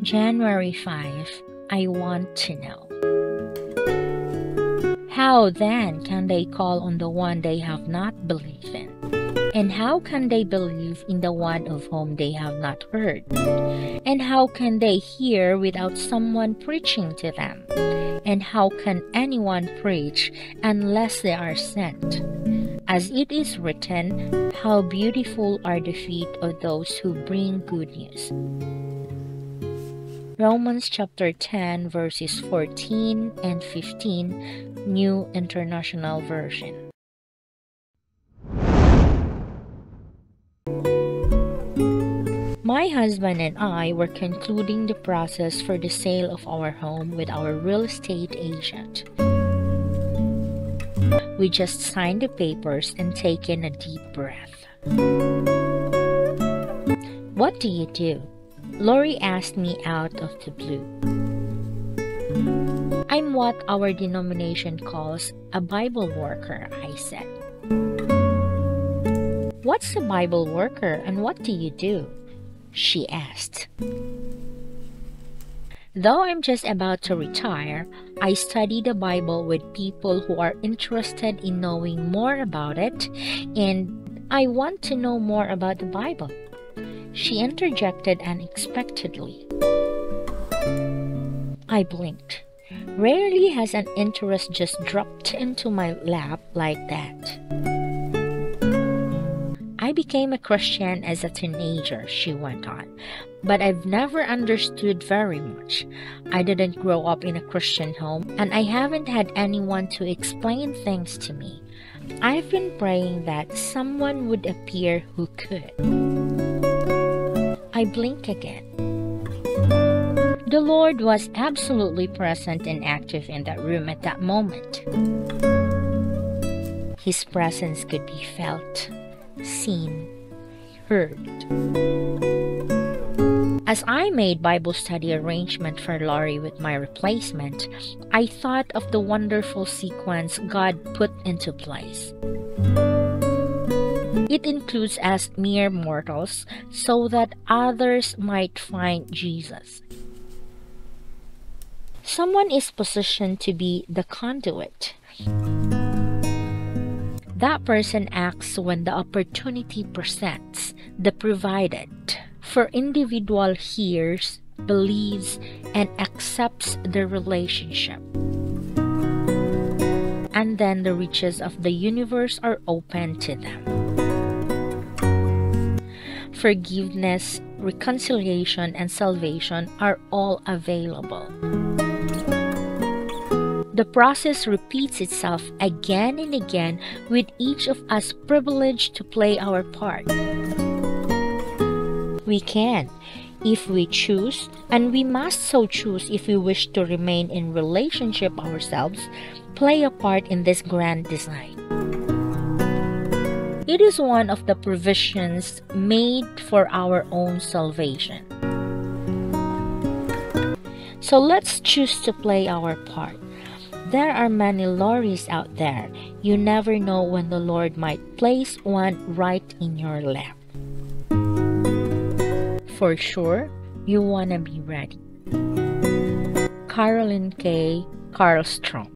January 5, I want to know. How then can they call on the one they have not believed in? And how can they believe in the one of whom they have not heard? And how can they hear without someone preaching to them? And how can anyone preach unless they are sent? As it is written, How beautiful are the feet of those who bring good news. Romans chapter 10, verses 14 and 15, New International Version. My husband and I were concluding the process for the sale of our home with our real estate agent. We just signed the papers and taken a deep breath. What do you do? Lori asked me out of the blue. I'm what our denomination calls a Bible worker, I said. What's a Bible worker and what do you do? She asked. Though I'm just about to retire, I study the Bible with people who are interested in knowing more about it, and I want to know more about the Bible. She interjected unexpectedly. I blinked. Rarely has an interest just dropped into my lap like that. I became a Christian as a teenager, she went on, but I've never understood very much. I didn't grow up in a Christian home, and I haven't had anyone to explain things to me. I've been praying that someone would appear who could. I blink again. The Lord was absolutely present and active in that room at that moment. His presence could be felt, seen, heard. As I made Bible study arrangement for Lori with my replacement, I thought of the wonderful sequence God put into place. It includes us mere mortals so that others might find Jesus. Someone is positioned to be the conduit. That person acts when the opportunity presents, the provided. For individual hears, believes, and accepts the relationship. And then the riches of the universe are open to them. Forgiveness, reconciliation, and salvation are all available. The process repeats itself again and again with each of us privileged to play our part. We can, if we choose, and we must so choose if we wish to remain in relationship ourselves, play a part in this grand design. It is one of the provisions made for our own salvation. So let's choose to play our part. There are many Loris out there. You never know when the Lord might place one right in your lap. For sure, you want to be ready. Carolyn K. Carlstrom